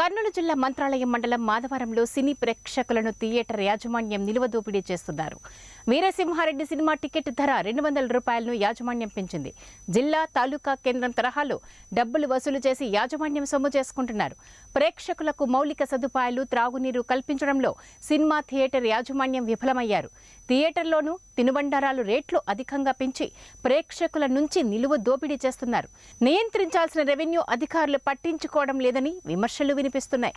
కర్నూలు జిల్లా మంత్రాలయం మండలం మాధవరంలో సినీ ప్రేక్షకులను థియేటర్ యాజమాన్యం నిలువ దోపిడీ చేస్తున్నారు. వీరసింహారెడ్డి సినిమా టికెట్ ధర రెండు వందల రూపాయలను యాజమాన్యం పెంచింది. జిల్లా తాలూకా కేంద్రం తరహాలో డబ్బులు వసూలు చేసి యాజమాన్యం సొమ్ము చేసుకుంటున్నారు. ప్రేక్షకులకు మౌలిక సదుపాయాలు త్రాగునీరు కల్పించడంలో సినిమా థియేటర్ యాజమాన్యం విఫలమయ్యారు. థియేటర్లోనూ తినుబండారాలు రేట్లు అధికంగా పెంచి ప్రేక్షకుల నుంచి నిలువ దోపిడీ చేస్తున్నారు. నియంత్రించాల్సిన రెవెన్యూ అధికారులు పట్టించుకోవడం లేదని విమర్శలు వినిపిస్తున్నాయి.